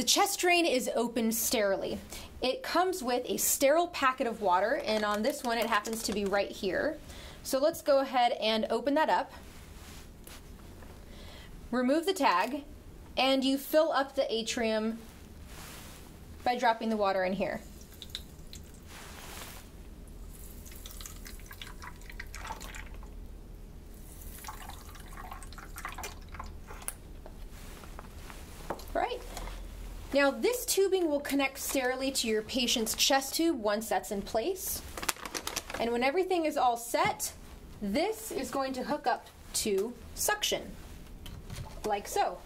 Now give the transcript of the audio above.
The chest drain is opened sterilely. It comes with a sterile packet of water, and on this one, it happens to be right here. So let's go ahead and open that up. Remove the tag, and you fill up the atrium by dropping the water in here. Right. Now this tubing will connect sterilely to your patient's chest tube once that's in place. And when everything is all set, this is going to hook up to suction, like so.